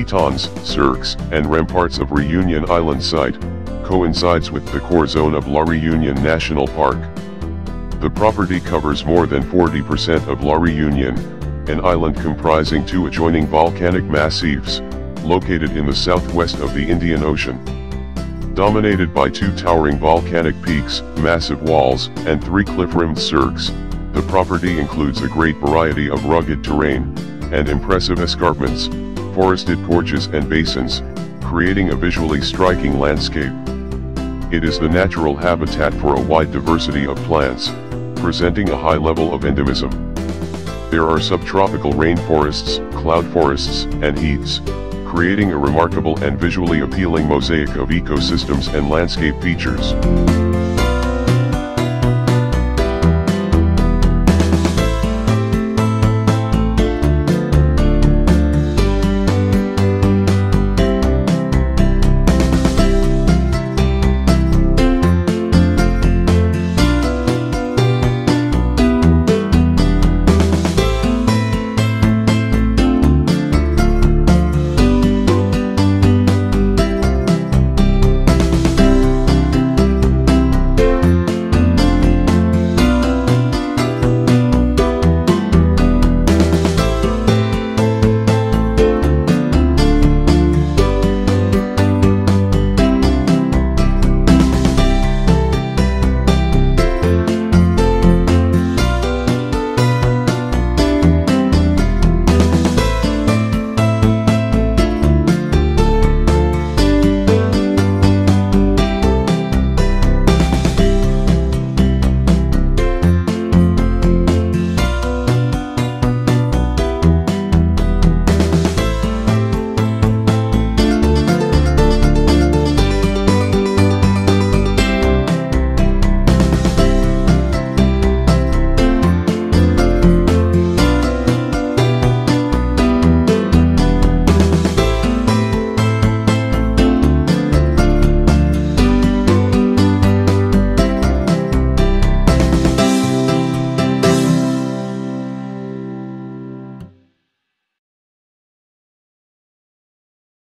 Pitons, cirques, and ramparts of Reunion Island site, coincides with the core zone of La Reunion National Park. The property covers more than 40% of La Reunion, an island comprising two adjoining volcanic massifs, located in the southwest of the Indian Ocean. Dominated by two towering volcanic peaks, massive walls, and three cliff-rimmed cirques, the property includes a great variety of rugged terrain, and impressive escarpments, forested gorges and basins, creating a visually striking landscape. It is the natural habitat for a wide diversity of plants, presenting a high level of endemism. There are subtropical rainforests, cloud forests, and heaths, creating a remarkable and visually appealing mosaic of ecosystems and landscape features.